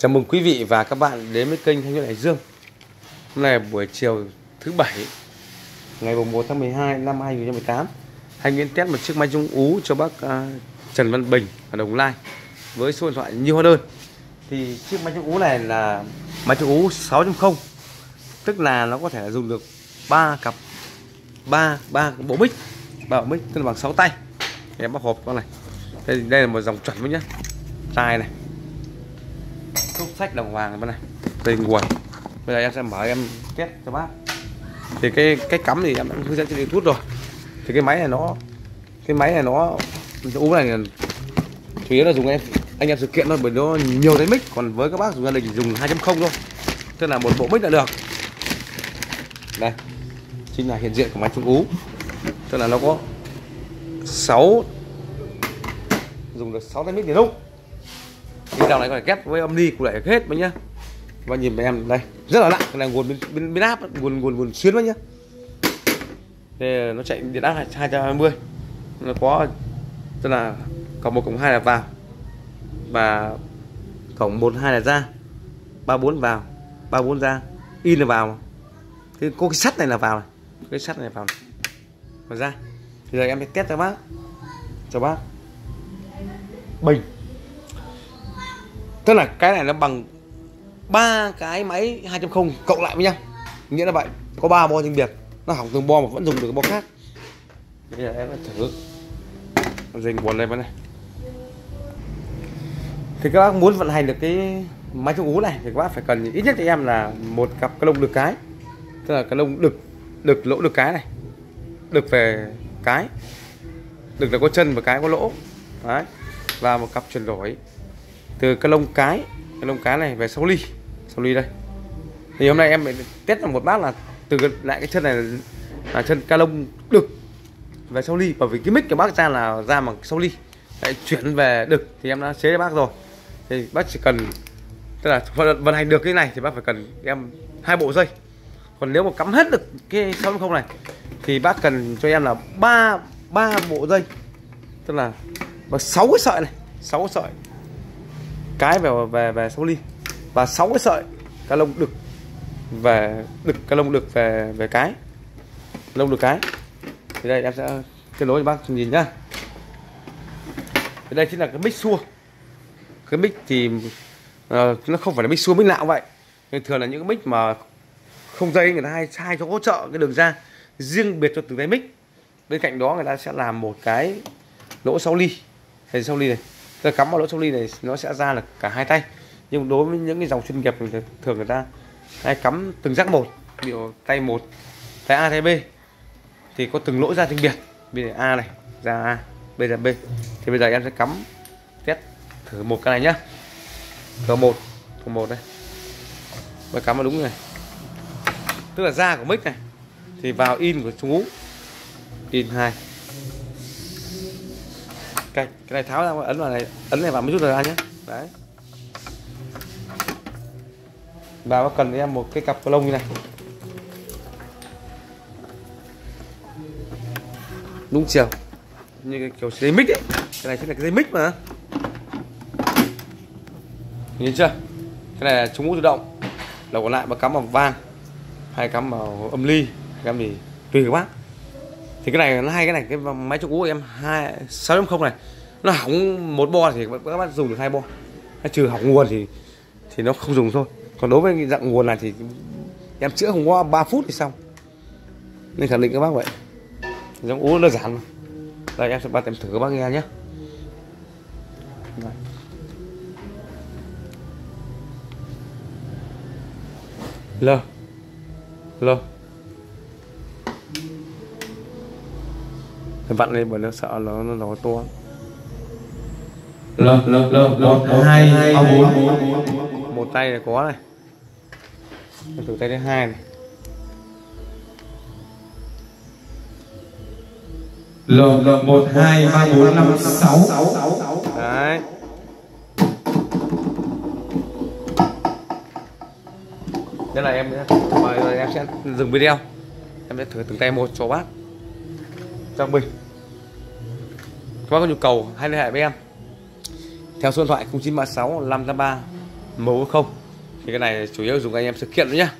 Chào mừng quý vị và các bạn đến với kênh Thanh Nguyễn Hải Dương. Hôm nay là buổi chiều thứ bảy Ngày 1 tháng 12 năm 2018 Thanh Nguyễn test một chiếc máy trung ú cho bác uh, Trần Văn Bình ở Đồng Lai Với số điện thoại như hóa đơn Thì chiếc máy trung ú này là máy trung ú 6.0 Tức là nó có thể dùng được 3 cặp 3, 3 bộ mic 3 bộ mic tức là bằng 6 tay. Em bóc hộp con này. Đây, đây là một dòng chuẩn với nhá. Tai này xúc sách đồng hoàng bên này đây nguồn bây giờ em sẽ mở, em test cho bác. Thì cái cách cắm thì em đã hướng dẫn trên youtube rồi. Thì cái máy này nó, cái máy này nó, ú này chủ yếu là dùng em, anh em sự kiện thôi, bởi nó nhiều cái mic. Còn với các bác dùng gia đình dùng 2.0 thôi. Tức là một bộ mic là được. Đây, chính là hiện diện của máy trung ú. Tức là nó có 6 dùng được 6 cái mic liền lúc cái dòng này còn ghép với âm ly của lại hết mấy nhá. Và nhìn mấy em đây rất là nặng cái này nguồn bên, bên, bên áp nguồn nguồn nguồn xuyên với nhá. Đây nó chạy điện áp 220 nó có tức là cổng một cổng hai là vào. Và cổng một hai là ra. Ba bốn vào. Ba bốn ra. In là vào. Cái có cái sắt này là vào này. cái sắt này vào này. và ra. Thì giờ em sẽ test cho bác. Cho bác. Bình tức là cái này nó bằng ba cái máy 2.0 cộng lại với nhau. Nghĩa là vậy có ba bo riêng biệt. Nó hỏng từng bo mà vẫn dùng được cái bo khác. Bây giờ em thử. Dành buồn đây này. Thì các bác muốn vận hành được cái máy chống ú này thì các bác phải cần ít nhất cho em là một cặp cái lông đực cái. Tức là cái lông đực đực lỗ đực cái này. Đực về cái. Đực là có chân và cái có lỗ. Đấy. Và một cặp chuyển đổi từ cái lông cái cái lông cái này về sáu ly sáu ly đây. Thì hôm nay em test một bác là từ lại cái chân này là chân ca lông đực về sáu ly. Bởi vì cái mic của bác ra là ra bằng sáu ly. Lại chuyển về đực thì em đã chế cho bác rồi. Thì bác chỉ cần, tức là vận hành được cái này thì bác phải cần em hai bộ dây. Còn nếu mà cắm hết được cái sáu không này, thì bác cần cho em là ba ba bộ dây. Tức là, và sáu cái sợi này, sáu cái sợi cái về về về sáu ly. Và sáu cái sợi cá lông đực về đực cá lông đực về về cái. Lông đực cái. Thì đây em sẽ kết nối cho bác nhìn nhá. Thì đây chính là cái mic xua. Cái mic thì uh, nó không phải là mic xua mic lạo vậy. Nhưng thường là những cái mic mà không dây người ta hay sai cho hỗ trợ cái đường ra. Riêng biệt cho từng cái mic. Bên cạnh đó người ta sẽ làm một cái lỗ 6 ly. Hay 6 ly này tôi cắm vào lỗ trong ly này, nó sẽ ra là cả hai tay. Nhưng đối với những cái dòng chuyên nghiệp thì thường người ta hay cắm từng rắc một, ví dụ tay một, tay A, tay B. Thì có từng lỗ ra riêng biệt bây giờ A này, ra A B ra B. Thì bây giờ em sẽ cắm test thử một cái này nhá. Cờ một cờ một đây. Mới cắm vào đúng này. Tức là da của mic này, thì vào in của chú in hai cái cái này tháo ra, ấn vào này, ấn này vào mới rút ra nhé. Đấy. Và có cần em một cái cặp lông như này? Đúng chiều. Như cái kiểu dây mic ấy. Cái này chính là cái dây mic mà. Nhìn chưa? Cái này là chống mũ tự động. Đầu còn lại mà cắm vào vang hay cắm vào âm ly hay cắm gì tùy các bác thì cái này nó hay cái này, cái máy chụp cũ của em, hai, sáu không này. Nó hỏng một bo thì các bác dùng được hai bo. Trừ hỏng nguồn thì thì nó không dùng thôi. Còn đối với dạng nguồn này thì em chữa không qua 3 phút thì xong. Nên khẳng định các bác vậy. Giống uống nó giản mà. Đây, em sẽ bắt em thử các bác nghe nhé. Lơ. Lơ. Vặn lên bởi nó sợ nó nó nó to lơ lơ lơ một hai bốn. một tay này có này. Thử tay thứ hai này. Lơ lơ một hai ba bốn năm sáu. Đấy. Đây là em mời rồi em sẽ dừng video. Em sẽ thử từng tay một cho bác trang bình các bác có nhu cầu hãy liên hệ với em. Theo số điện thoại 0936 583 màu không. Thì cái này chủ yếu dùng anh em sự kiện thôi nhá